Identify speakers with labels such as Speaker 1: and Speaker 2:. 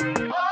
Speaker 1: Oh.